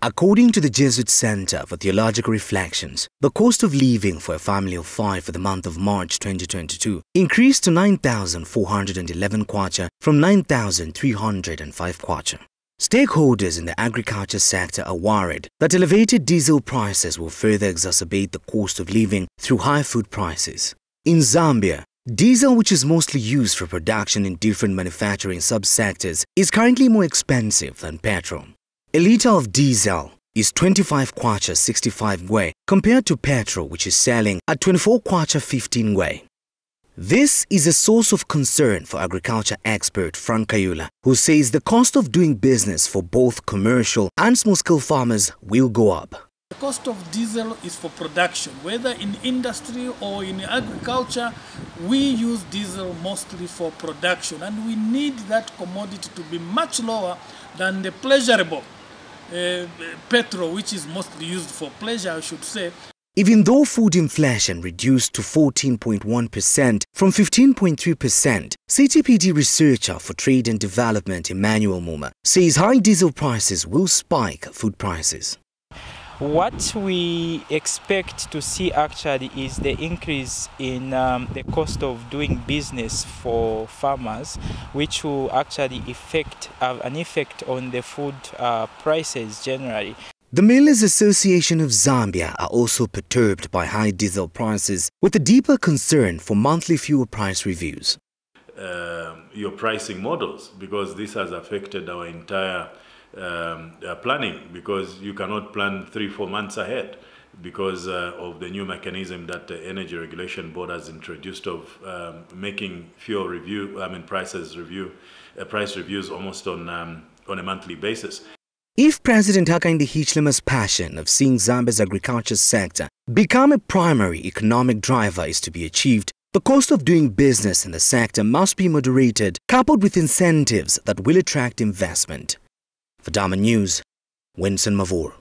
According to the Jesuit Center for Theological Reflections, the cost of living for a family of five for the month of March 2022 increased to 9,411 kwacha from 9,305 kwacha. Stakeholders in the agriculture sector are worried that elevated diesel prices will further exacerbate the cost of living through high food prices. In Zambia, diesel, which is mostly used for production in different manufacturing subsectors, is currently more expensive than petrol. A litre of diesel is 25 kwacha 65 ngwee compared to petrol which is selling at 24 kwacha 15 ngwee. This is a source of concern for agriculture expert Frank Kayula, who says the cost of doing business for both commercial and small-scale farmers will go up. The cost of diesel is for production, whether in industry or in agriculture, we use diesel mostly for production and we need that commodity to be much lower than the pleasurable uh, petrol, which is mostly used for pleasure, I should say. Even though food inflation reduced to 14.1% from 15.3%, CTPD researcher for trade and development Emmanuel Muma says high diesel prices will spike food prices. What we expect to see actually is the increase in um, the cost of doing business for farmers, which will actually affect, have an effect on the food uh, prices generally. The Millers Association of Zambia are also perturbed by high diesel prices with a deeper concern for monthly fuel price reviews. Uh, your pricing models because this has affected our entire um, uh, planning because you cannot plan three, four months ahead because uh, of the new mechanism that the Energy Regulation Board has introduced of um, making fuel review, I mean prices review, uh, price reviews almost on, um, on a monthly basis. If President Hakainde Hichilema's passion of seeing Zambia's agriculture sector become a primary economic driver is to be achieved, the cost of doing business in the sector must be moderated, coupled with incentives that will attract investment. For News, Winston Mavor.